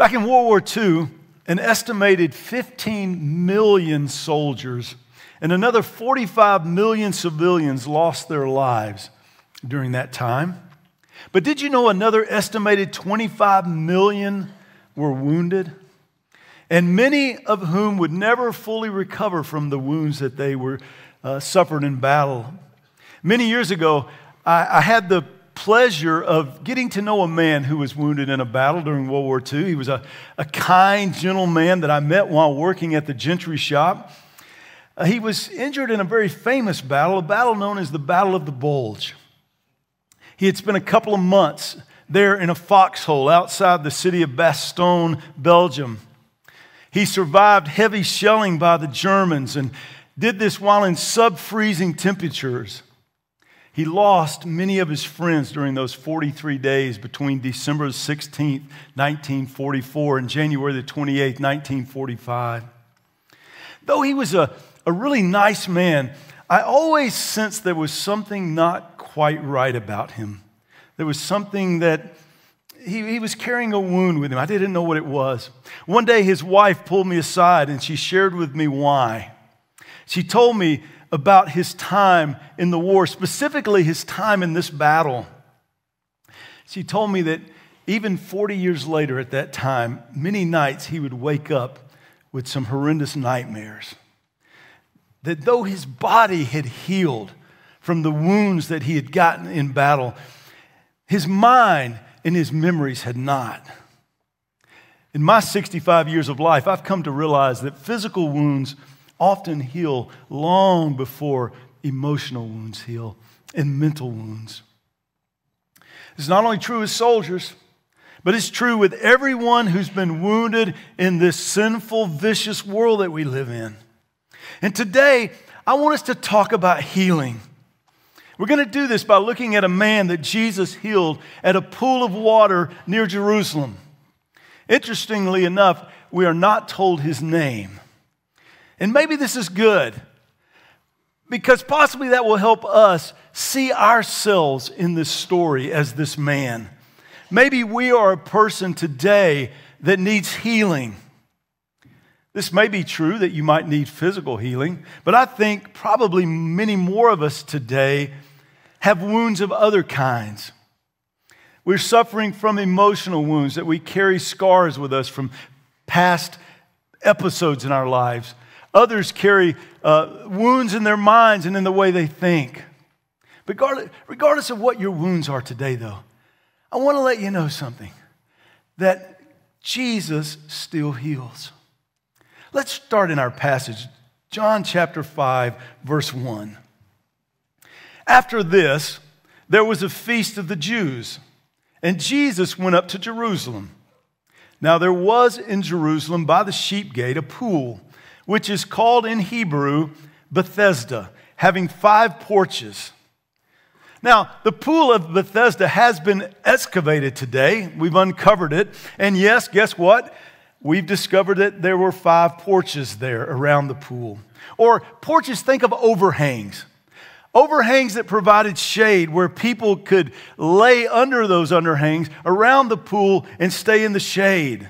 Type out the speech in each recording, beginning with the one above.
Back in World War II, an estimated 15 million soldiers and another 45 million civilians lost their lives during that time. But did you know another estimated 25 million were wounded? And many of whom would never fully recover from the wounds that they were uh, suffered in battle. Many years ago, I, I had the pleasure of getting to know a man who was wounded in a battle during World War II. He was a, a kind, gentle man that I met while working at the Gentry shop. Uh, he was injured in a very famous battle, a battle known as the Battle of the Bulge. He had spent a couple of months there in a foxhole outside the city of Bastogne, Belgium. He survived heavy shelling by the Germans and did this while in sub freezing temperatures. He lost many of his friends during those 43 days between December 16th, 1944, and January the 28th, 1945. Though he was a, a really nice man, I always sensed there was something not quite right about him. There was something that he, he was carrying a wound with him. I didn't know what it was. One day, his wife pulled me aside and she shared with me why. She told me about his time in the war, specifically his time in this battle. She told me that even 40 years later at that time, many nights he would wake up with some horrendous nightmares. That though his body had healed from the wounds that he had gotten in battle, his mind and his memories had not. In my 65 years of life, I've come to realize that physical wounds often heal long before emotional wounds heal and mental wounds. It's not only true with soldiers, but it's true with everyone who's been wounded in this sinful, vicious world that we live in. And today, I want us to talk about healing. We're going to do this by looking at a man that Jesus healed at a pool of water near Jerusalem. Interestingly enough, we are not told his name. And maybe this is good because possibly that will help us see ourselves in this story as this man. Maybe we are a person today that needs healing. This may be true that you might need physical healing, but I think probably many more of us today have wounds of other kinds. We're suffering from emotional wounds that we carry scars with us from past episodes in our lives. Others carry uh, wounds in their minds and in the way they think. Regardless, regardless of what your wounds are today, though, I want to let you know something that Jesus still heals. Let's start in our passage, John chapter 5, verse 1. After this, there was a feast of the Jews, and Jesus went up to Jerusalem. Now, there was in Jerusalem by the sheep gate a pool which is called in Hebrew Bethesda, having five porches. Now, the pool of Bethesda has been excavated today. We've uncovered it. And yes, guess what? We've discovered that there were five porches there around the pool. Or porches, think of overhangs. Overhangs that provided shade where people could lay under those underhangs around the pool and stay in the shade.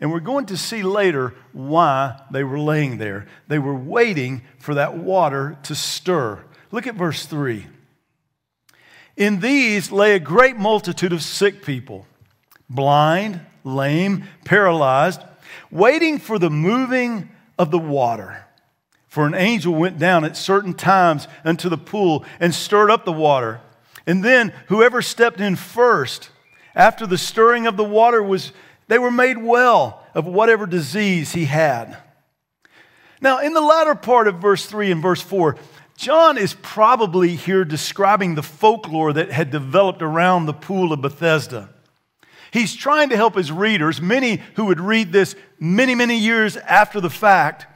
And we're going to see later why they were laying there. They were waiting for that water to stir. Look at verse 3. In these lay a great multitude of sick people, blind, lame, paralyzed, waiting for the moving of the water. For an angel went down at certain times into the pool and stirred up the water. And then whoever stepped in first, after the stirring of the water was they were made well of whatever disease he had. Now, in the latter part of verse 3 and verse 4, John is probably here describing the folklore that had developed around the pool of Bethesda. He's trying to help his readers, many who would read this many, many years after the fact,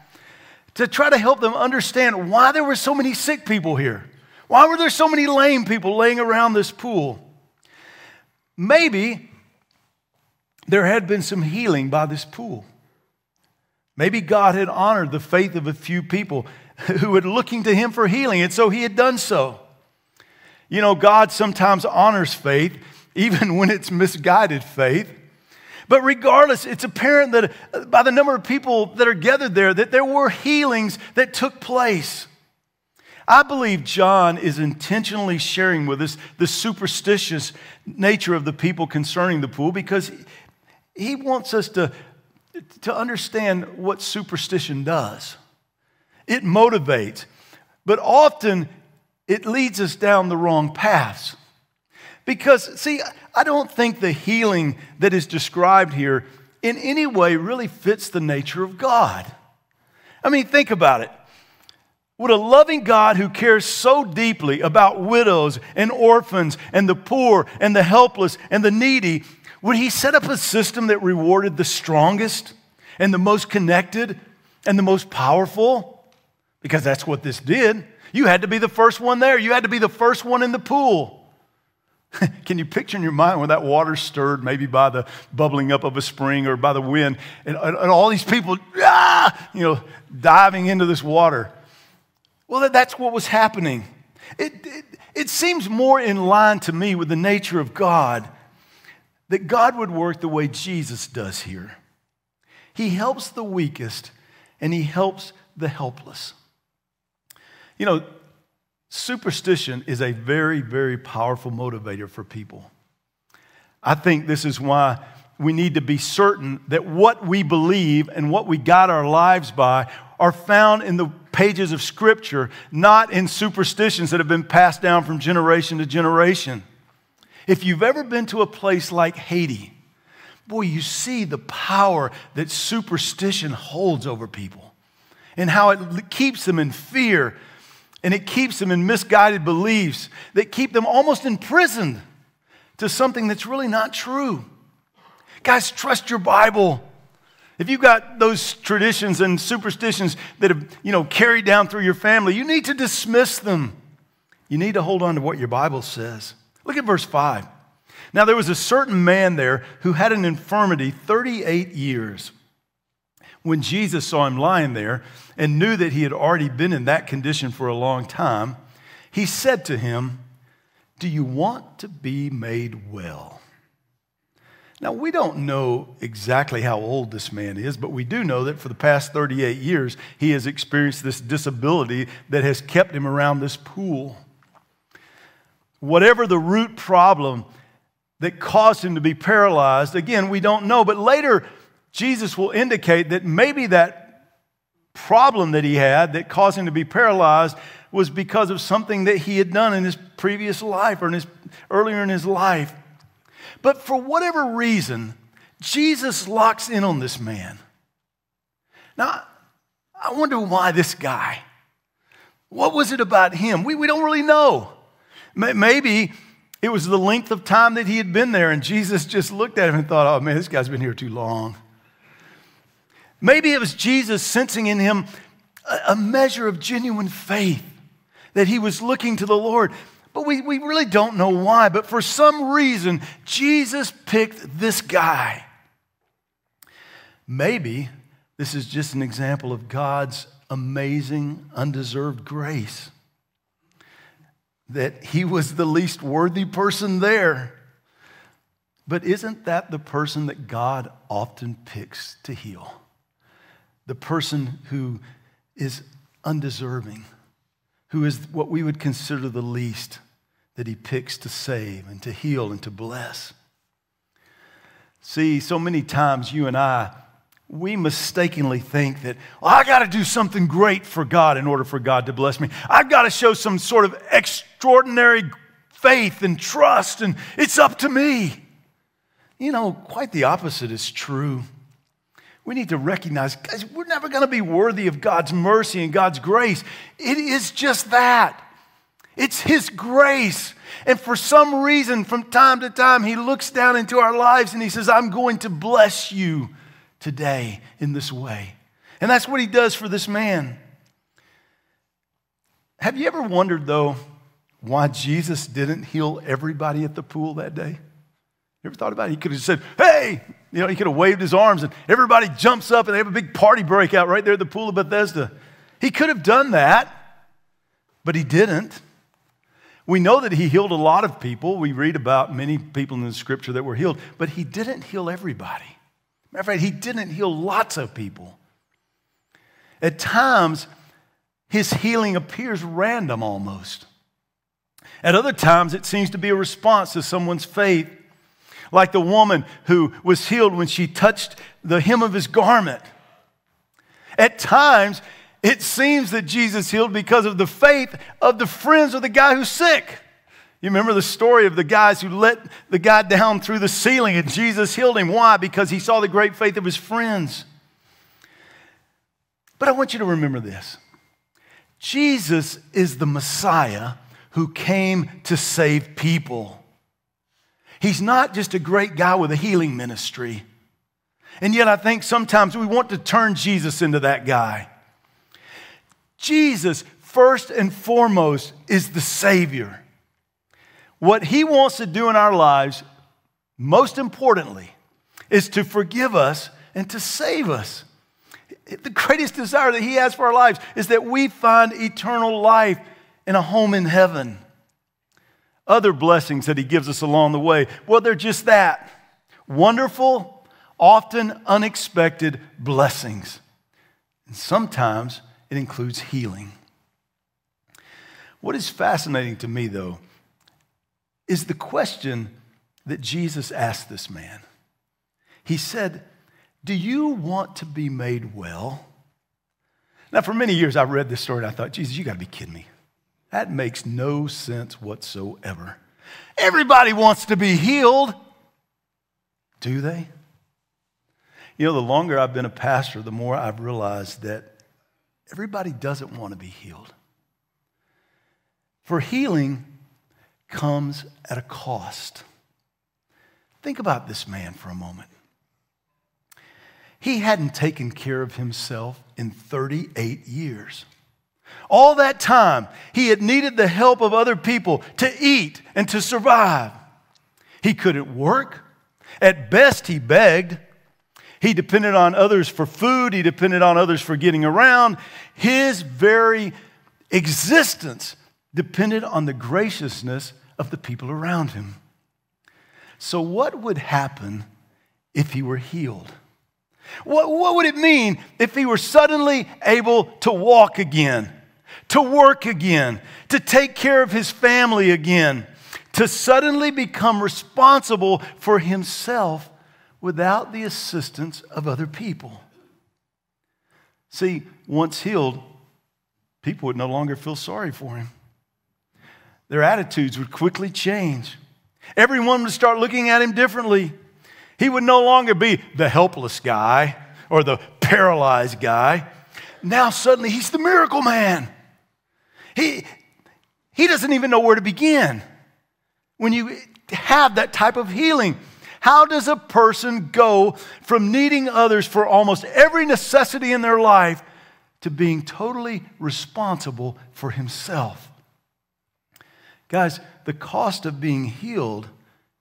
to try to help them understand why there were so many sick people here. Why were there so many lame people laying around this pool? Maybe there had been some healing by this pool. Maybe God had honored the faith of a few people who were looking to Him for healing, and so He had done so. You know, God sometimes honors faith, even when it's misguided faith. But regardless, it's apparent that uh, by the number of people that are gathered there, that there were healings that took place. I believe John is intentionally sharing with us the superstitious nature of the people concerning the pool because he wants us to, to understand what superstition does. It motivates, but often it leads us down the wrong paths. Because, see, I don't think the healing that is described here in any way really fits the nature of God. I mean, think about it. Would a loving God who cares so deeply about widows and orphans and the poor and the helpless and the needy, would he set up a system that rewarded the strongest and the most connected and the most powerful? Because that's what this did. You had to be the first one there, you had to be the first one in the pool. Can you picture in your mind when that water stirred, maybe by the bubbling up of a spring or by the wind, and, and all these people, ah, you know, diving into this water? Well, that's what was happening. It, it, it seems more in line to me with the nature of God that God would work the way Jesus does here. He helps the weakest and he helps the helpless. You know, Superstition is a very, very powerful motivator for people. I think this is why we need to be certain that what we believe and what we guide our lives by are found in the pages of Scripture, not in superstitions that have been passed down from generation to generation. If you've ever been to a place like Haiti, boy, you see the power that superstition holds over people and how it keeps them in fear and it keeps them in misguided beliefs that keep them almost imprisoned to something that's really not true. Guys, trust your Bible. If you've got those traditions and superstitions that have, you know, carried down through your family, you need to dismiss them. You need to hold on to what your Bible says. Look at verse 5. Now, there was a certain man there who had an infirmity 38 years. When Jesus saw him lying there and knew that he had already been in that condition for a long time, he said to him, Do you want to be made well? Now, we don't know exactly how old this man is, but we do know that for the past 38 years, he has experienced this disability that has kept him around this pool. Whatever the root problem that caused him to be paralyzed, again, we don't know. But later, Jesus will indicate that maybe that problem that he had that caused him to be paralyzed was because of something that he had done in his previous life or in his, earlier in his life. But for whatever reason, Jesus locks in on this man. Now, I wonder why this guy. What was it about him? We, we don't really know. Maybe it was the length of time that he had been there, and Jesus just looked at him and thought, oh man, this guy's been here too long. Maybe it was Jesus sensing in him a, measure of genuine faith that he was looking to the Lord. But we, we really don't know why. But for some reason, Jesus picked this guy. Maybe this is just an example of God's amazing, undeserved grace. That he was the least worthy person there. But isn't that the person that God often picks to heal? the person who is undeserving, who is what we would consider the least that he picks to save and to heal and to bless. See, so many times you and I, we mistakenly think that, well, I got to do something great for God in order for God to bless me. I've got to show some sort of extraordinary faith and trust, and it's up to me. You know, quite the opposite is true we need to recognize, guys, we're never going to be worthy of God's mercy and God's grace. It is just that. It's His grace. And for some reason, from time to time, He looks down into our lives and He says, I'm going to bless you today in this way. And that's what He does for this man. Have you ever wondered, though, why Jesus didn't heal everybody at the pool that day? You ever thought about it? He could have said, Hey, you know, he could have waved his arms and everybody jumps up and they have a big party breakout right there at the pool of Bethesda. He could have done that, but he didn't. We know that he healed a lot of people. We read about many people in the scripture that were healed, but he didn't heal everybody. Matter of fact, he didn't heal lots of people. At times, his healing appears random almost. At other times, it seems to be a response to someone's faith, like the woman who was healed when she touched the hem of his garment. At times, it seems that Jesus healed because of the faith of the friends of the guy who's sick. You remember the story of the guys who let the guy down through the ceiling and Jesus healed him. Why? Because he saw the great faith of his friends. But I want you to remember this Jesus is the Messiah who came to save people. He's not just a great guy with a healing ministry. And yet, I think sometimes we want to turn Jesus into that guy. Jesus, first and foremost, is the Savior. What He wants to do in our lives, most importantly, is to forgive us and to save us. The greatest desire that He has for our lives is that we find eternal life in a home in heaven. Other blessings that He gives us along the way, well, they're just that wonderful, often unexpected blessings. And sometimes it includes healing. What is fascinating to me, though, is the question that Jesus asked this man. He said, Do you want to be made well? Now, for many years, I read this story and I thought, Jesus, you got to be kidding me. That makes no sense whatsoever. Everybody wants to be healed. Do they? You know, the longer I've been a pastor, the more I've realized that everybody doesn't want to be healed. For healing comes at a cost. Think about this man for a moment. He hadn't taken care of himself in 38 years. All that time, he had needed the help of other people to eat and to survive. He couldn't work. At best, he begged. He depended on others for food, he depended on others for getting around. His very existence depended on the graciousness of the people around him. So, what would happen if he were healed? What, what would it mean if he were suddenly able to walk again, to work again, to take care of his family again, to suddenly become responsible for himself without the assistance of other people. See, once healed, people would no longer feel sorry for him. Their attitudes would quickly change. Everyone would start looking at him differently. He would no longer be the helpless guy or the paralyzed guy. Now, suddenly, he's the miracle man. He, he doesn't even know where to begin. When you have that type of healing, how does a person go from needing others for almost every necessity in their life to being totally responsible for himself? Guys, the cost of being healed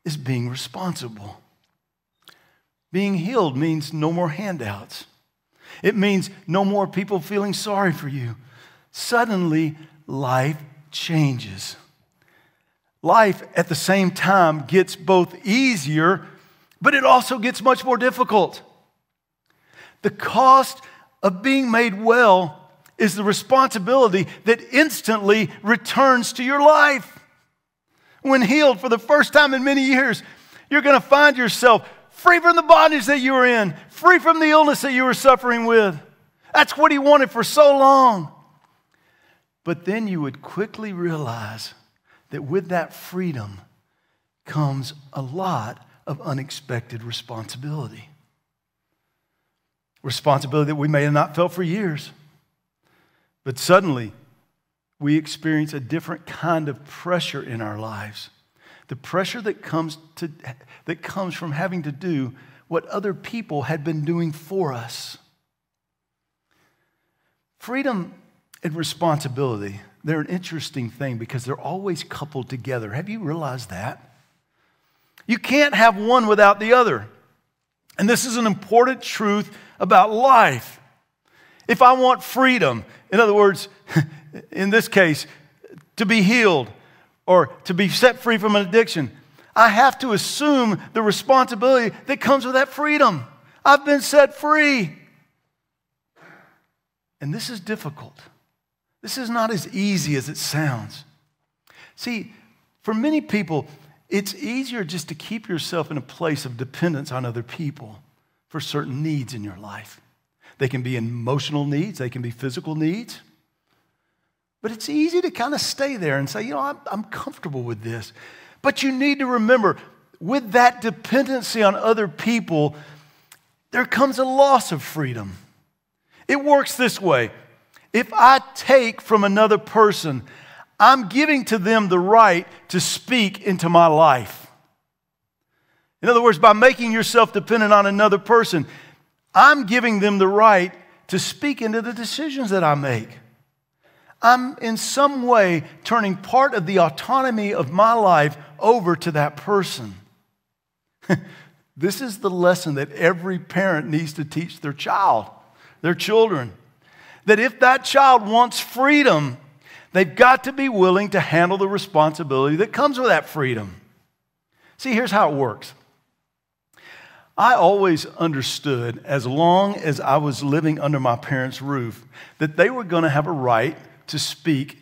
is being responsible. Being healed means no more handouts. It means no more people feeling sorry for you. Suddenly, life changes life at the same time gets both easier, but it also gets much more difficult. The cost of being made well is the responsibility that instantly returns to your life. When healed for the first time in many years, you're going to find yourself free from the bondage that you were in, free from the illness that you were suffering with. That's what he wanted for so long. But then you would quickly realize that with that freedom comes a lot of unexpected responsibility. Responsibility that we may have not felt for years. But suddenly, we experience a different kind of pressure in our lives. The pressure that comes, to, that comes from having to do what other people had been doing for us. Freedom and responsibility they're an interesting thing because they're always coupled together. Have you realized that? You can't have one without the other. And this is an important truth about life. If I want freedom, in other words, in this case, to be healed or to be set free from an addiction, I have to assume the responsibility that comes with that freedom. I've been set free. And this is difficult. This is not as easy as it sounds. See, for many people, it's easier just to keep yourself in a place of dependence on other people for certain needs in your life. They can be emotional needs, they can be physical needs. But it's easy to kind of stay there and say, you know, I'm, I'm comfortable with this. But you need to remember, with that dependency on other people, there comes a loss of freedom. It works this way if I take from another person, I'm giving to them the right to speak into my life. In other words, by making yourself dependent on another person, I'm giving them the right to speak into the decisions that I make. I'm in some way turning part of the autonomy of my life over to that person. this is the lesson that every parent needs to teach their child, their children. That if that child wants freedom, they've got to be willing to handle the responsibility that comes with that freedom. See, here's how it works. I always understood, as long as I was living under my parents' roof, that they were going to have a right to speak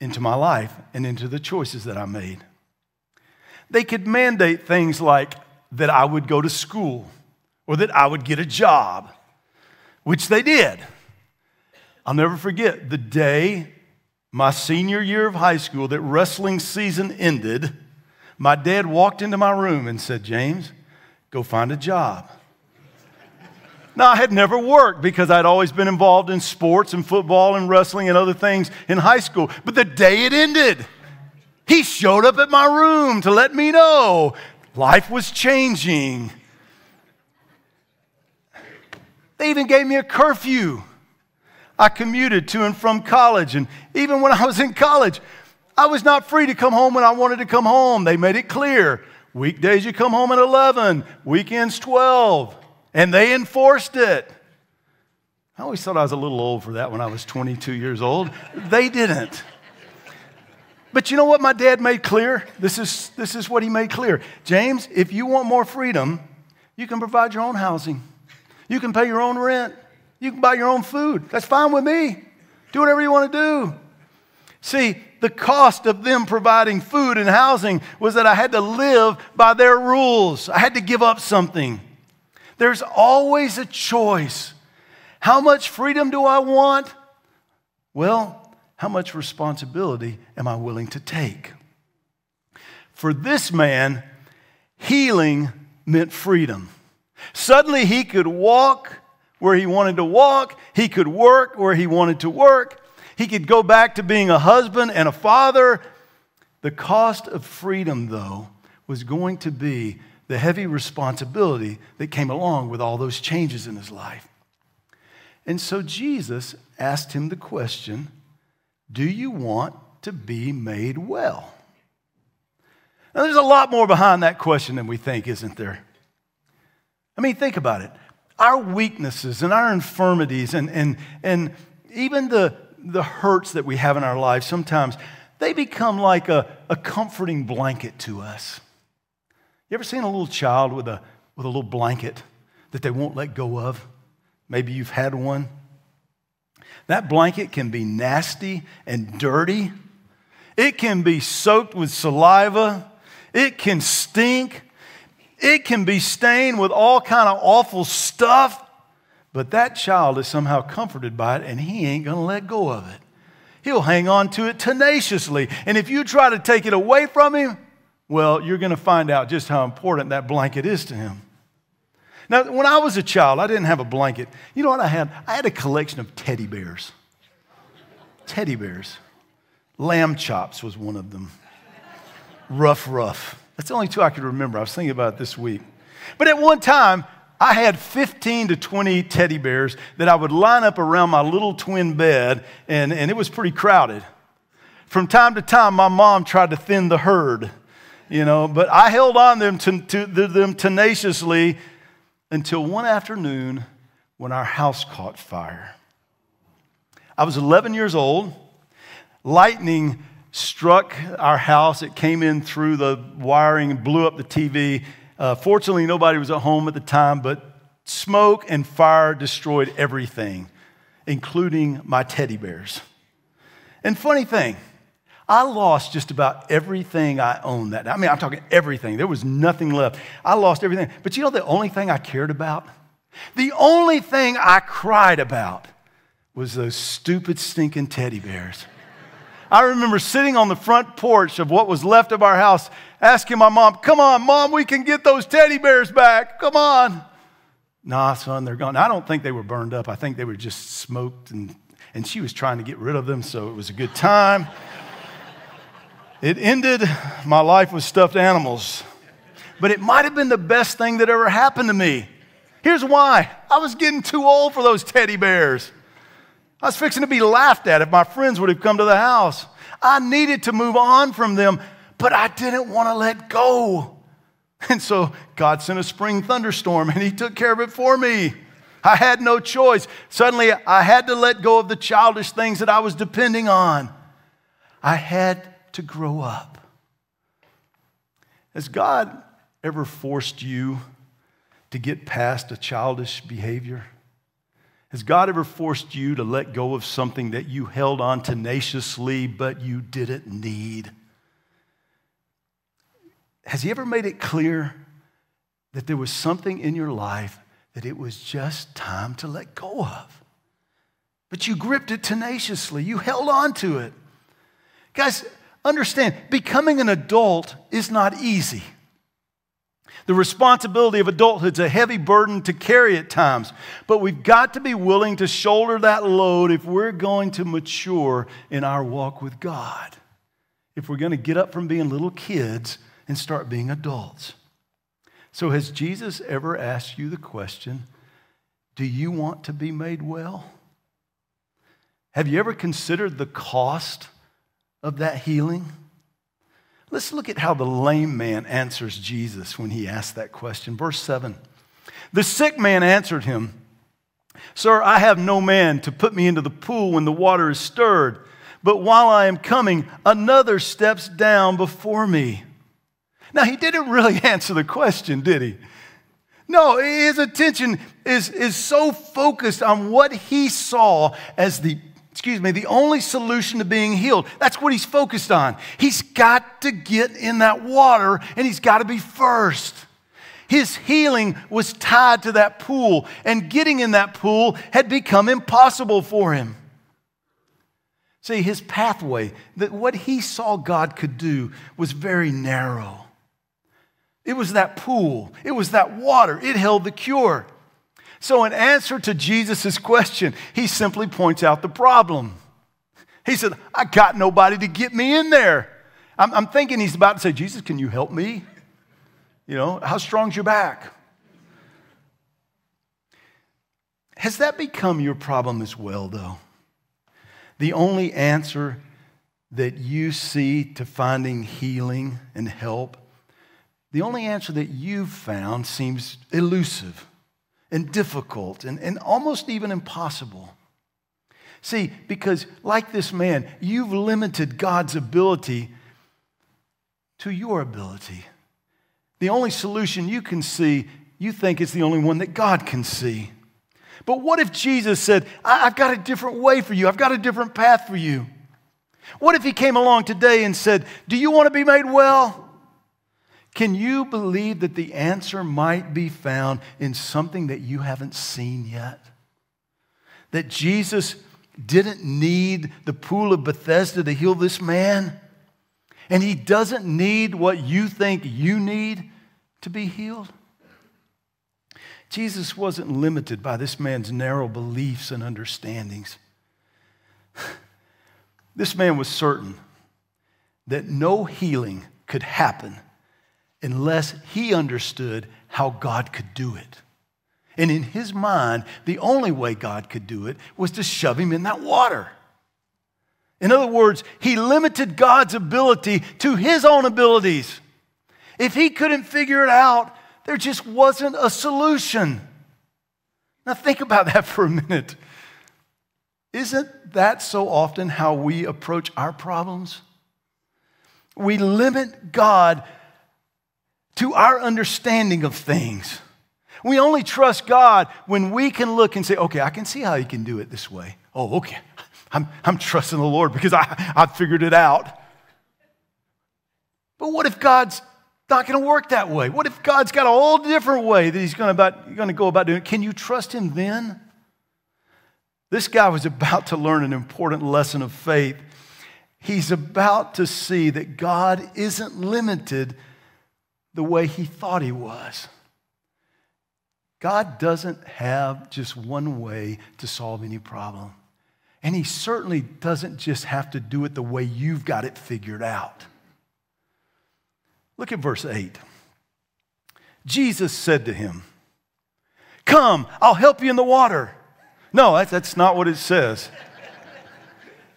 into my life and into the choices that I made. They could mandate things like that I would go to school or that I would get a job, which they did. I'll never forget the day my senior year of high school that wrestling season ended. My dad walked into my room and said, James, go find a job. Now, I had never worked because I'd always been involved in sports and football and wrestling and other things in high school. But the day it ended, he showed up at my room to let me know life was changing. They even gave me a curfew. I commuted to and from college. And even when I was in college, I was not free to come home when I wanted to come home. They made it clear. Weekdays, you come home at 11, weekends, 12 and they enforced it. I always thought I was a little old for that when I was 22 years old. They didn't. But you know what my dad made clear? This is, this is what he made clear. James, if you want more freedom, you can provide your own housing. You can pay your own rent. You can buy your own food. That's fine with me. Do whatever you want to do. See, the cost of them providing food and housing was that I had to live by their rules. I had to give up something. There's always a choice. How much freedom do I want? Well, how much responsibility am I willing to take? For this man, healing meant freedom. Suddenly he could walk where he wanted to walk, he could work where he wanted to work, he could go back to being a husband and a father. The cost of freedom, though, was going to be the heavy responsibility that came along with all those changes in his life. And so Jesus asked him the question Do you want to be made well? Now, there's a lot more behind that question than we think, isn't there? I mean, think about it. Our weaknesses and our infirmities and, and, and even the, the hurts that we have in our lives, sometimes they become like a, a comforting blanket to us. You ever seen a little child with a, with a little blanket that they won't let go of? Maybe you've had one. That blanket can be nasty and dirty. It can be soaked with saliva. It can stink. It can be stained with all kind of awful stuff. But that child is somehow comforted by it and he ain't going to let go of it. He'll hang on to it tenaciously. And if you try to take it away from him, well, you're going to find out just how important that blanket is to him. Now, when I was a child, I didn't have a blanket. You know what I had? I had a collection of teddy bears. Teddy bears. Lamb chops was one of them. Rough, rough. That's the only two I could remember. I was thinking about it this week. But at one time, I had 15 to 20 teddy bears that I would line up around my little twin bed, and, and it was pretty crowded. From time to time, my mom tried to thin the herd you know, but I held on them to, to them tenaciously until one afternoon when our house caught fire. I was 11 years old. Lightning struck our house. It came in through the wiring and blew up the TV. Uh, fortunately, nobody was at home at the time, but smoke and fire destroyed everything, including my teddy bears. And funny thing, I lost just about everything I owned that. Day. I mean, I'm talking everything. There was nothing left. I lost everything. But you know the only thing I cared about? The only thing I cried about was those stupid, stinking teddy bears. I remember sitting on the front porch of what was left of our house, asking my mom, Come on, mom, we can get those teddy bears back. Come on. Nah, son, they're gone. I don't think they were burned up. I think they were just smoked, and, and she was trying to get rid of them, so it was a good time. It ended my life with stuffed animals, but it might have been the best thing that ever happened to me. Here's why I was getting too old for those teddy bears. I was fixing to be laughed at if my friends would have come to the house. I needed to move on from them, but I didn't want to let go. And so God sent a spring thunderstorm and He took care of it for me. I had no choice. Suddenly, I had to let go of the childish things that I was depending on. I had to grow up. Has God ever forced you to get past a childish behavior? Has God ever forced you to let go of something that you held on tenaciously but you didn't need? Has He ever made it clear that there was something in your life that it was just time to let go of? But you gripped it tenaciously, you held on to it. Guys, understand, becoming an adult is not easy. The responsibility of adulthood is a heavy burden to carry at times, but we've got to be willing to shoulder that load if we're going to mature in our walk with God. If we're going to get up from being little kids and start being adults. So, has Jesus ever asked you the question do you want to be made well? Have you ever considered the cost of that healing? Let's look at how the lame man answers Jesus when he asked that question. Verse 7 The sick man answered him, Sir, I have no man to put me into the pool when the water is stirred, but while I am coming, another steps down before me. Now, he didn't really answer the question, did he? No, his attention is, is so focused on what he saw as the excuse me, the only solution to being healed. That's what he's focused on. He's got to get in that water and he's got to be first. His healing was tied to that pool, and getting in that pool had become impossible for him. See, his pathway, that what he saw God could do was very narrow. It was that pool, it was that water, it held the cure. So, in answer to Jesus' question, he simply points out the problem. He said, I got nobody to get me in there. I'm, I'm thinking he's about to say, Jesus, can you help me? You know, how strong's your back? Has that become your problem as well, though? The only answer that you see to finding healing and help, the only answer that you've found seems elusive and difficult and, and almost even impossible. See, because like this man, you've limited God's ability to your ability. The only solution you can see, you think is the only one that God can see. But what if Jesus said, I've got a different way for you, I've got a different path for you? What if he came along today and said, Do you want to be made well? Can you believe that the answer might be found in something that you haven't seen yet? That Jesus didn't need the pool of Bethesda to heal this man, and he doesn't need what you think you need to be healed? Jesus wasn't limited by this man's narrow beliefs and understandings. This man was certain that no healing could happen unless he understood how God could do it. And in his mind, the only way God could do it was to shove him in that water. In other words, he limited God's ability to his own abilities. If he couldn't figure it out, there just wasn't a solution. Now, think about that for a minute. Isn't that so often how we approach our problems? We limit God to our understanding of things. We only trust God when we can look and say, okay, I can see how He can do it this way. Oh, okay. I'm, I'm trusting the Lord because I, I figured it out. But what if God's not going to work that way? What if God's got a whole different way that He's going to, about, going to go about doing it? Can you trust Him then? This guy was about to learn an important lesson of faith. He's about to see that God isn't limited the way he thought he was. God doesn't have just one way to solve any problem. And he certainly doesn't just have to do it the way you've got it figured out. Look at verse 8. Jesus said to him, Come, I'll help you in the water. No, that's not what it says.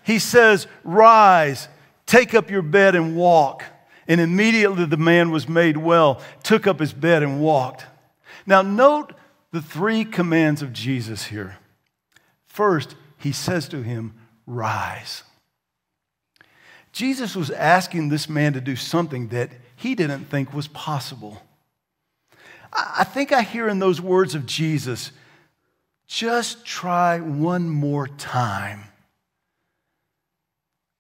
He says, Rise, take up your bed and walk. And immediately the man was made well, took up his bed and walked. Now, note the three commands of Jesus here. First, he says to him, Rise. Jesus was asking this man to do something that he didn't think was possible. I think I hear in those words of Jesus, just try one more time.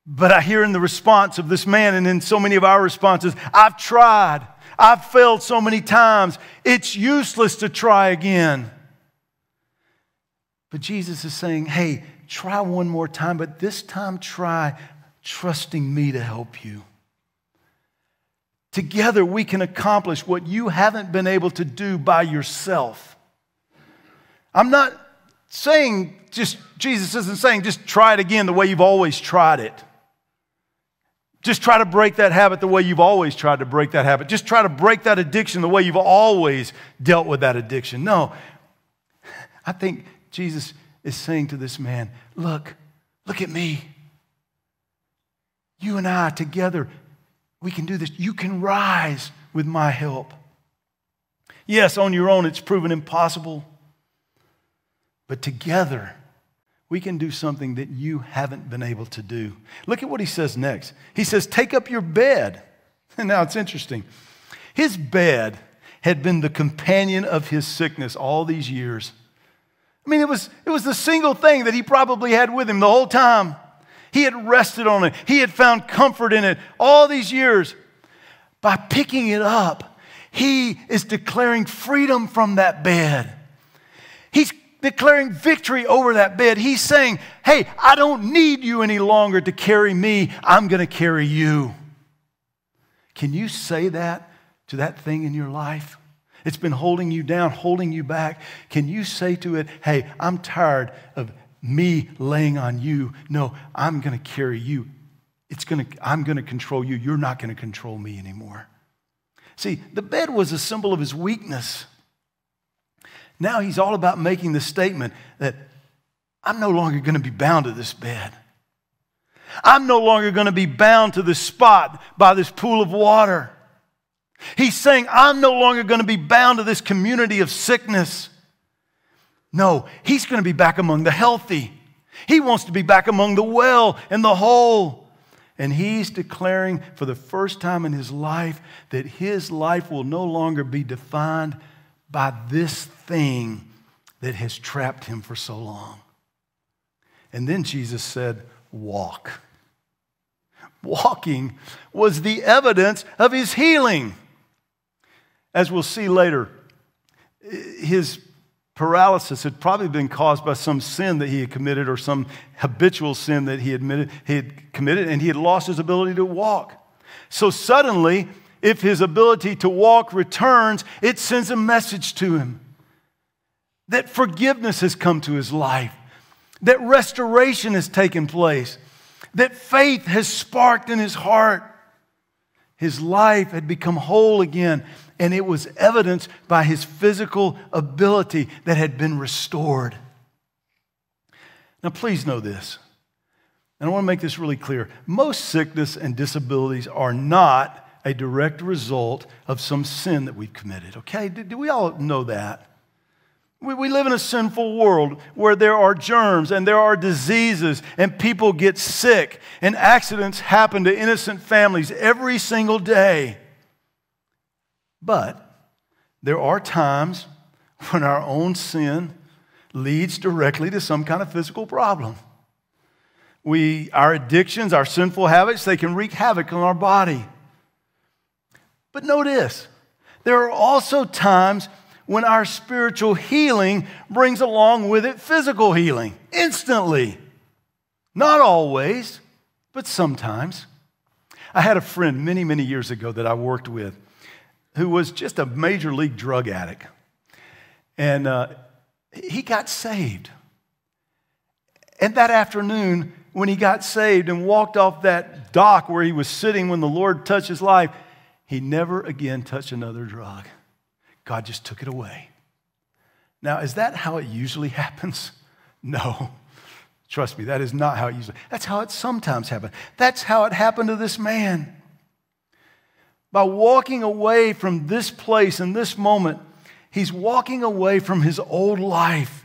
But I hear in the response of this man and in so many of our responses, I've tried. I've failed so many times. It's useless to try again. But Jesus is saying, hey, try one more time, but this time try trusting me to help you. Together, we can accomplish what you haven't been able to do by yourself. I'm not saying just, Jesus isn't saying just try it again the way you've always tried it. Just try to break that habit the way you've always tried to break that habit. Just try to break that addiction the way you've always dealt with that addiction. No. I think Jesus is saying to this man, Look, look at me. You and I together, we can do this. You can rise with my help. Yes, on your own, it's proven impossible. But together, we can do something that you haven't been able to do. Look at what he says next. He says, Take up your bed. And now it's interesting. His bed had been the companion of his sickness all these years. I mean, it was, it was the single thing that he probably had with him the whole time. He had rested on it, he had found comfort in it all these years. By picking it up, he is declaring freedom from that bed. He's declaring victory over that bed. He's saying, Hey, I don't need you any longer to carry me. I'm going to carry you. Can you say that to that thing in your life? It's been holding you down, holding you back. Can you say to it, Hey, I'm tired of me laying on you? No, I'm going to carry you. It's going to, I'm going to control you. You're not going to control me anymore. See, the bed was a symbol of his weakness. Now he's all about making the statement that I'm no longer going to be bound to this bed. I'm no longer going to be bound to this spot by this pool of water. He's saying, I'm no longer going to be bound to this community of sickness. No, he's going to be back among the healthy. He wants to be back among the well and the whole. And he's declaring for the first time in his life that his life will no longer be defined by this thing that has trapped him for so long. And then Jesus said, Walk. Walking was the evidence of his healing. As we'll see later, his paralysis had probably been caused by some sin that he had committed or some habitual sin that he admitted he had committed and he had lost his ability to walk. So suddenly if his ability to walk returns, it sends a message to him that forgiveness has come to his life, that restoration has taken place, that faith has sparked in his heart. His life had become whole again, and it was evidenced by his physical ability that had been restored. Now, please know this, and I want to make this really clear. Most sickness and disabilities are not a direct result of some sin that we've committed. Okay? Do, we all know that? We, we live in a sinful world where there are germs and there are diseases and people get sick and accidents happen to innocent families every single day. But there are times when our own sin leads directly to some kind of physical problem. We, our addictions, our sinful habits, they can wreak havoc on our body. But notice, there are also times when our spiritual healing brings along with it physical healing instantly. Not always, but sometimes. I had a friend many, many years ago that I worked with who was just a major league drug addict. And uh, he got saved. And that afternoon, when he got saved and walked off that dock where he was sitting when the Lord touched his life, he never again touched another drug. God just took it away. Now, is that how it usually happens? No. Trust me, that is not how it usually. That's how it sometimes happens. That's how it happened to this man. By walking away from this place and this moment, he's walking away from his old life.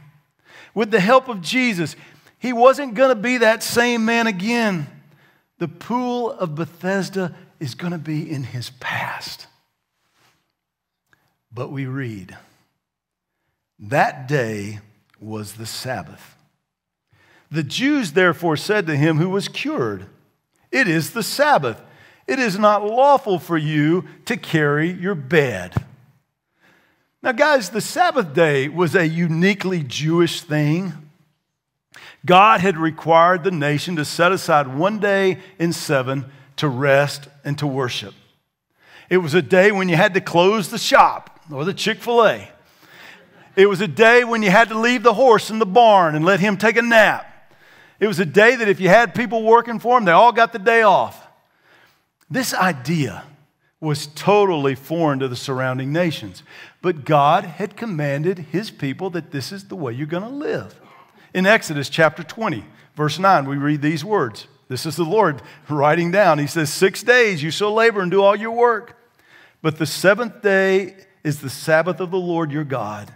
With the help of Jesus, he wasn't going to be that same man again. The pool of Bethesda is going to be in his past. But we read, that day was the Sabbath. The Jews therefore said to him who was cured, It is the Sabbath. It is not lawful for you to carry your bed. Now, guys, the Sabbath day was a uniquely Jewish thing. God had required the nation to set aside one day in seven to rest and to worship. It was a day when you had to close the shop or the Chick fil A. It was a day when you had to leave the horse in the barn and let him take a nap. It was a day that if you had people working for him, they all got the day off. This idea was totally foreign to the surrounding nations. But God had commanded his people that this is the way you're going to live. In Exodus chapter 20, verse 9, we read these words. This is the Lord writing down. He says, Six days you shall labor and do all your work. But the seventh day is the Sabbath of the Lord your God.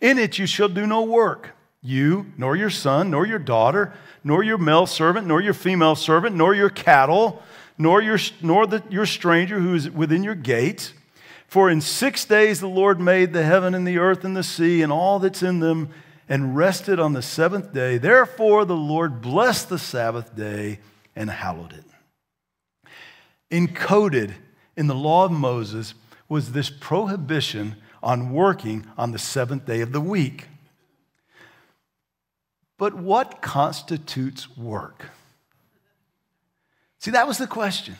In it you shall do no work, you, nor your son, nor your daughter, nor your male servant, nor your female servant, nor your cattle, nor your, nor the, your stranger who is within your gates. For in six days the Lord made the heaven and the earth and the sea and all that's in them, and rested on the seventh day. Therefore the Lord blessed the Sabbath day and hallowed it. Encoded in the law of Moses was this prohibition on working on the seventh day of the week. But what constitutes work? See, that was the question.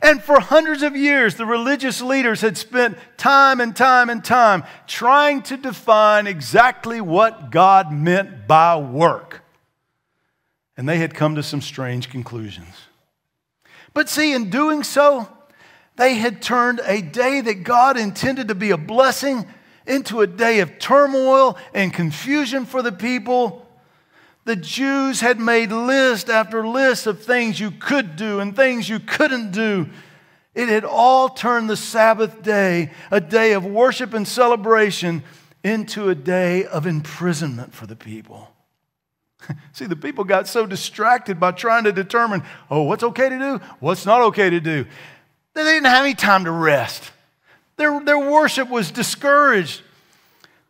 And for hundreds of years, the religious leaders had spent time and time and time trying to define exactly what God meant by work. And they had come to some strange conclusions. But see, in doing so, they had turned a day that God intended to be a blessing into a day of turmoil and confusion for the people. The Jews had made list after list of things you could do and things you couldn't do. It had all turned the Sabbath day, a day of worship and celebration, into a day of imprisonment for the people. See, the people got so distracted by trying to determine, oh, what's okay to do? What's not okay to do? They didn't have any time to rest. Their, their worship was discouraged.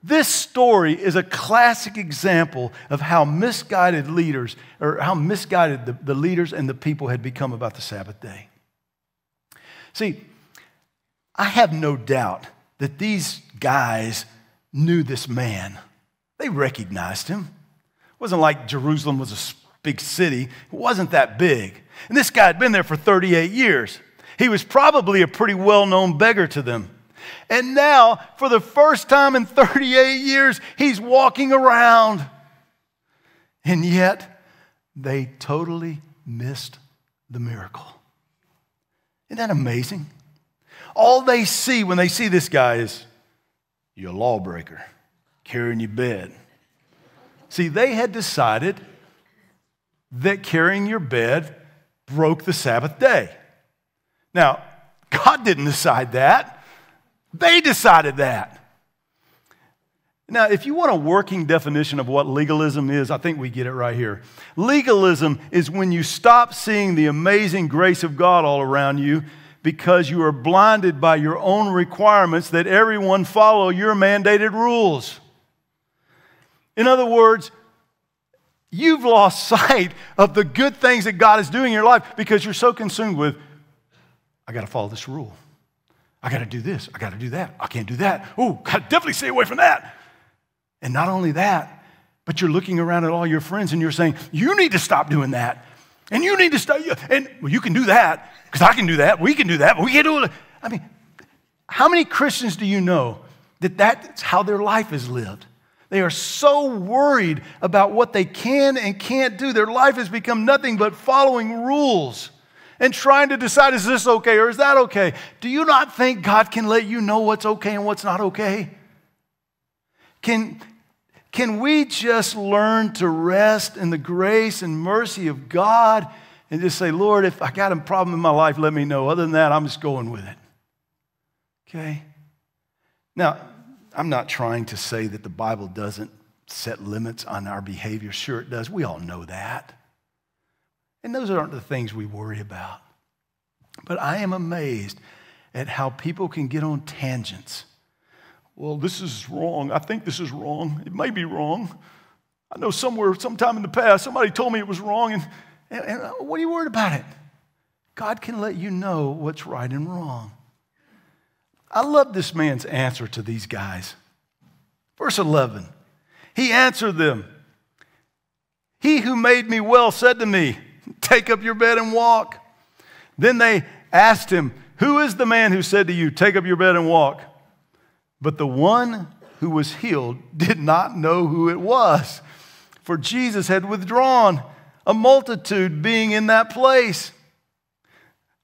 This story is a classic example of how misguided leaders, or how misguided the, the leaders and the people had become about the Sabbath day. See, I have no doubt that these guys knew this man. They recognized him. It wasn't like Jerusalem was a big city, it wasn't that big. And this guy had been there for 38 years. He was probably a pretty well known beggar to them. And now, for the first time in 38 years, he's walking around. And yet, they totally missed the miracle. Isn't that amazing? All they see when they see this guy is, you're a lawbreaker, carrying your bed. See, they had decided that carrying your bed broke the Sabbath day. Now, God didn't decide that, they decided that. Now, if you want a working definition of what legalism is, I think we get it right here. Legalism is when you stop seeing the amazing grace of God all around you because you are blinded by your own requirements that everyone follow your mandated rules. In other words, you've lost sight of the good things that God is doing in your life because you're so consumed with, I got to follow this rule. I got to do this. I got to do that. I can't do that. Oh, got to definitely stay away from that. And not only that, but you're looking around at all your friends and you're saying, you need to stop doing that. And you need to stop. And well, you can do that because I can do that. We can do that, we can't do it. I mean, how many Christians do you know that that's how their life is lived? They are so worried about what they can and can't do. Their life has become nothing but following rules and trying to decide is this okay or is that okay? Do you not think God can let you know what's okay and what's not okay? Can, can we just learn to rest in the grace and mercy of God and just say, Lord, if I got a problem in my life, let me know. Other than that, I'm just going with it. Okay? Now, I'm not trying to say that the Bible doesn't set limits on our behavior. Sure, it does. We all know that. And those aren't the things we worry about. But I am amazed at how people can get on tangents. Well, this is wrong. I think this is wrong. It may be wrong. I know somewhere, sometime in the past, somebody told me it was wrong. And, and, and uh, what are you worried about it? God can let you know what's right and wrong. I love this man's answer to these guys. Verse 11 He answered them He who made me well said to me, Take up your bed and walk. Then they asked him, Who is the man who said to you, Take up your bed and walk? But the one who was healed did not know who it was, for Jesus had withdrawn, a multitude being in that place.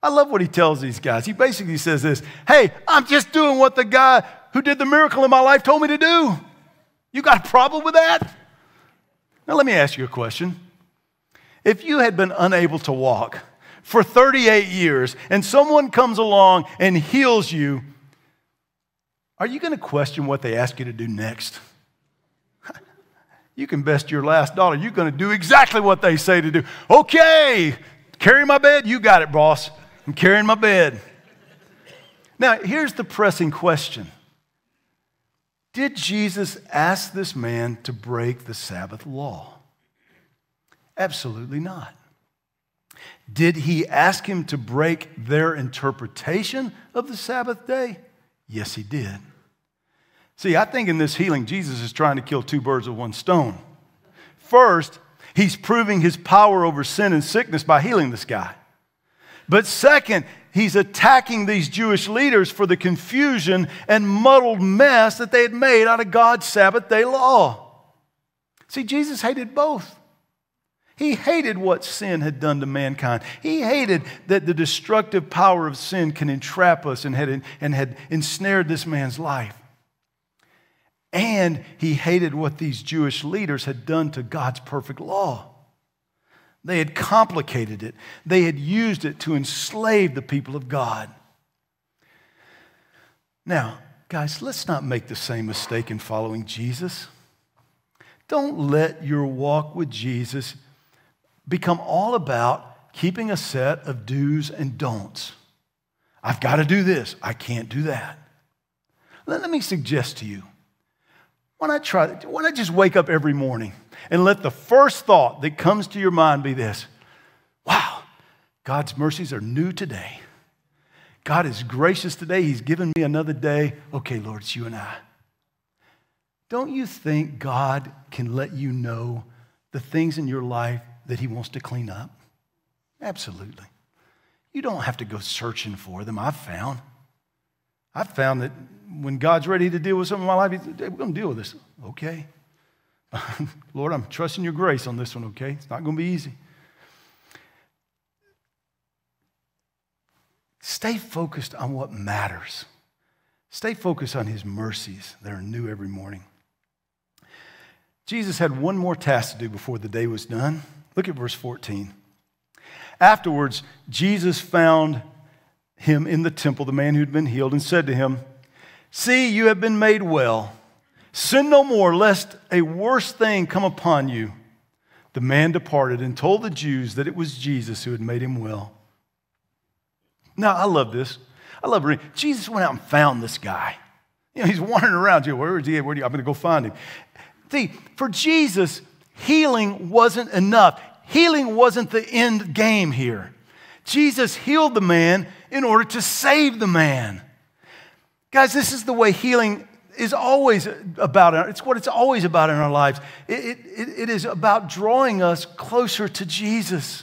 I love what he tells these guys. He basically says this Hey, I'm just doing what the guy who did the miracle in my life told me to do. You got a problem with that? Now, let me ask you a question. If you had been unable to walk for 38 years and someone comes along and heals you, are you going to question what they ask you to do next? You can best your last dollar. You're going to do exactly what they say to do. Okay, carry my bed. You got it, boss. I'm carrying my bed. Now, here's the pressing question Did Jesus ask this man to break the Sabbath law? Absolutely not. Did he ask him to break their interpretation of the Sabbath day? Yes, he did. See, I think in this healing, Jesus is trying to kill two birds with one stone. First, he's proving his power over sin and sickness by healing this guy. But second, he's attacking these Jewish leaders for the confusion and muddled mess that they had made out of God's Sabbath day law. See, Jesus hated both. He hated what sin had done to mankind. He hated that the destructive power of sin can entrap us and had, and had ensnared this man's life. And he hated what these Jewish leaders had done to God's perfect law. They had complicated it, they had used it to enslave the people of God. Now, guys, let's not make the same mistake in following Jesus. Don't let your walk with Jesus become all about keeping a set of do's and don'ts. I've got to do this, I can't do that. Let, me suggest to you why not try, why not just wake up every morning and let the first thought that comes to your mind be this wow, God's mercies are new today. God is gracious today. He's given me another day. Okay, Lord, it's you and I. Don't you think God can let you know the things in your life that He wants to clean up? Absolutely. You don't have to go searching for them. I've found. I've found that when God's ready to deal with something in my life, He's, we're going to deal with this. Okay. Lord, I'm trusting your grace on this one, okay? It's not going to be easy. Stay focused on what matters. Stay focused on his mercies that are new every morning. Jesus had one more task to do before the day was done. Look at verse 14. Afterwards, Jesus found him in the temple, the man who'd been healed, and said to him, See, you have been made well. Sin no more, lest a worse thing come upon you. The man departed and told the Jews that it was Jesus who had made him well. Now, I love this. I love reading. Jesus went out and found this guy. You know, he's wandering around. You where is he? Where do you, I'm going to go find him. See, for Jesus, healing wasn't enough. Healing wasn't the end game here. Jesus healed the man in order to save the man. Guys, this is the way healing is always about. It's what it's always about in our lives. It, it, it is about drawing us closer to Jesus.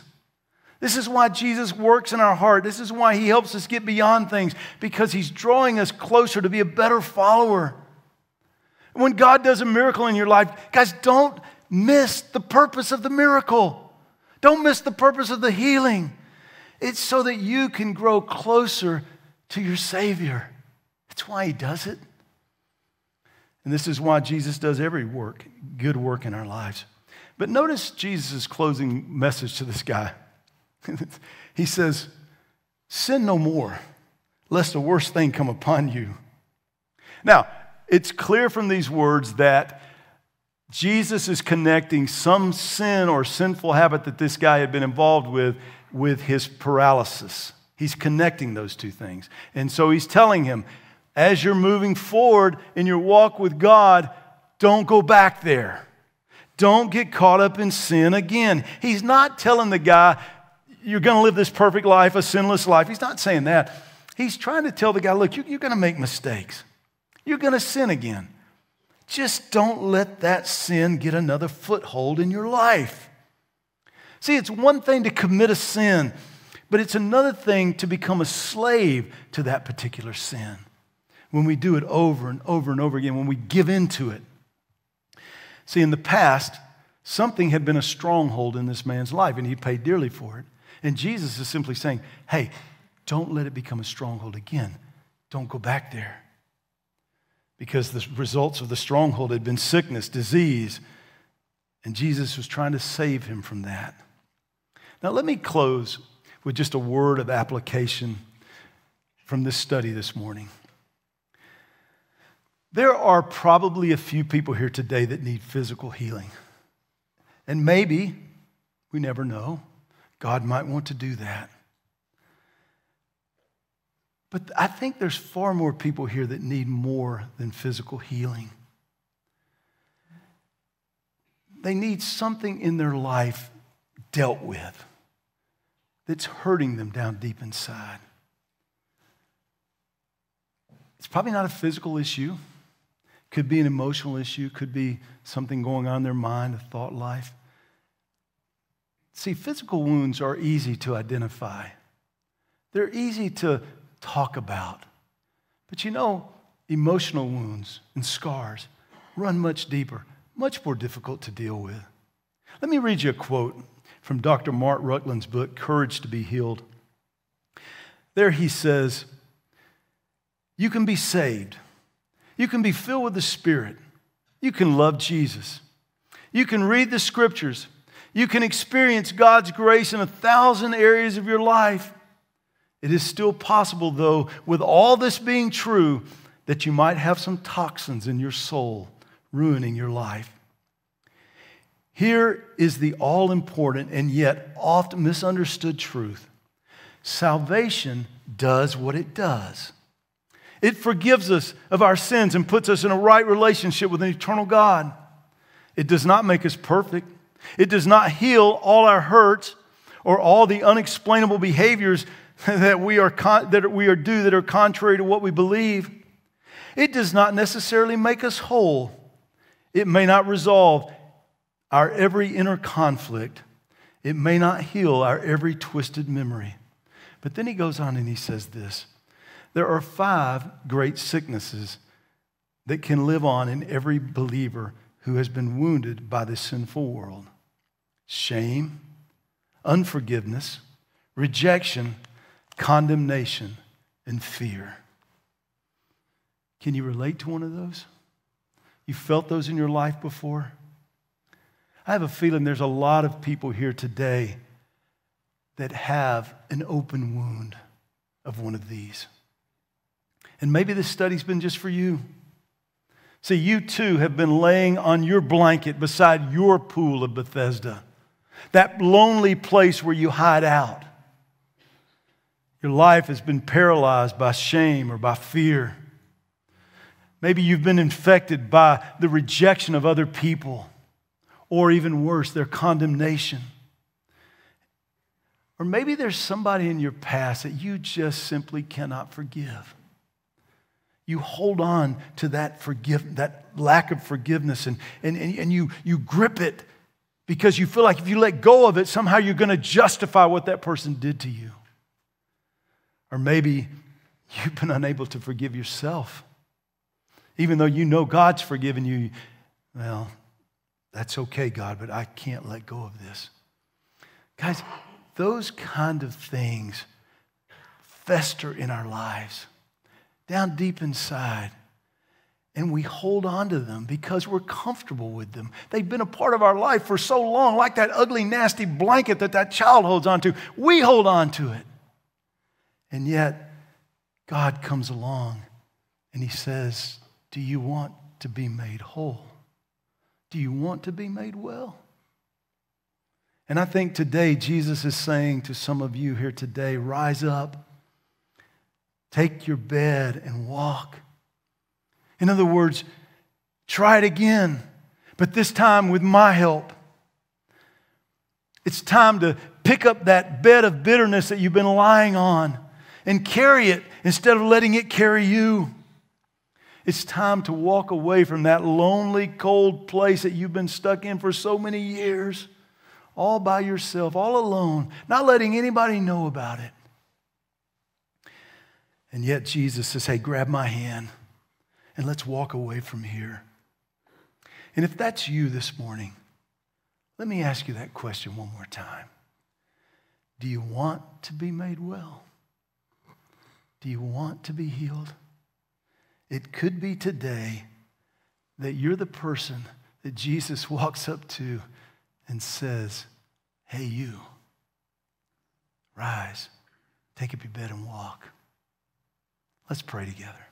This is why Jesus works in our heart. This is why he helps us get beyond things, because he's drawing us closer to be a better follower. When God does a miracle in your life, guys, don't miss the purpose of the miracle. Don't miss the purpose of the healing. It's so that you can grow closer to your Savior. That's why he does it. And this is why Jesus does every work, good work in our lives. But notice Jesus' closing message to this guy. he says, Sin no more, lest a worse thing come upon you. Now, it's clear from these words that Jesus is connecting some sin or sinful habit that this guy had been involved with with his paralysis. He's connecting those two things. And so he's telling him, as you're moving forward in your walk with God, don't go back there. Don't get caught up in sin again. He's not telling the guy, you're going to live this perfect life, a sinless life. He's not saying that. He's trying to tell the guy, look, you're going to make mistakes. You're going to sin again. Just don't let that sin get another foothold in your life. See, it's one thing to commit a sin, but it's another thing to become a slave to that particular sin when we do it over and over and over again, when we give into it. See, in the past, something had been a stronghold in this man's life, and he paid dearly for it. And Jesus is simply saying, hey, don't let it become a stronghold again. Don't go back there. Because the results of the stronghold had been sickness, disease, and Jesus was trying to save him from that. Now, let me close with just a word of application from this study this morning. There are probably a few people here today that need physical healing. And maybe, we never know, God might want to do that. But I think there's far more people here that need more than physical healing. They need something in their life dealt with that's hurting them down deep inside. It's probably not a physical issue. Could be an emotional issue, could be something going on in their mind, a thought life. See, physical wounds are easy to identify, they're easy to talk about. But you know, emotional wounds and scars run much deeper, much more difficult to deal with. Let me read you a quote from Dr. Mark Rutland's book, Courage to be Healed. There he says, You can be saved you can be filled with the Spirit. You can love Jesus. You can read the scriptures. You can experience God's grace in a thousand areas of your life. It is still possible, though, with all this being true, that you might have some toxins in your soul ruining your life. Here is the all important and yet oft misunderstood truth salvation does what it does. It forgives us of our sins and puts us in a right relationship with an eternal God. It does not make us perfect. It does not heal all our hurts or all the unexplainable behaviors that we are, con- that we are due that are contrary to what we believe. It does not necessarily make us whole. It may not resolve our every inner conflict. It may not heal our every twisted memory. But then he goes on and he says this there are five great sicknesses that can live on in every believer who has been wounded by this sinful world shame, unforgiveness, rejection, condemnation, and fear. Can you relate to one of those? You felt those in your life before? I have a feeling there's a lot of people here today that have an open wound of one of these. And maybe this study's been just for you. See, you too have been laying on your blanket beside your pool of Bethesda, that lonely place where you hide out. Your life has been paralyzed by shame or by fear. Maybe you've been infected by the rejection of other people, or even worse, their condemnation. Or maybe there's somebody in your past that you just simply cannot forgive. You hold on to that, forgive, that lack of forgiveness and, and, and you, you grip it because you feel like if you let go of it, somehow you're going to justify what that person did to you. Or maybe you've been unable to forgive yourself. Even though you know God's forgiven you, well, that's okay, God, but I can't let go of this. Guys, those kind of things fester in our lives, down deep inside. And we hold on to them because we're comfortable with them. They've been a part of our life for so long, like that ugly, nasty blanket that that child holds on to. We hold on to it. And yet, God comes along and He says, Do you want to be made whole? Do you want to be made well? And I think today Jesus is saying to some of you here today rise up, take your bed and walk. In other words, try it again, but this time with my help. It's time to pick up that bed of bitterness that you've been lying on and carry it instead of letting it carry you. It's time to walk away from that lonely, cold place that you've been stuck in for so many years all by yourself, all alone, not letting anybody know about it. And yet Jesus says, Hey, grab my hand and let's walk away from here. And if that's you this morning, let me ask you that question one more time. Do you want to be made well? Do you want to be healed? It could be today that you're the person that Jesus walks up to and says, Hey, you, rise, take up your bed and walk. Let's pray together.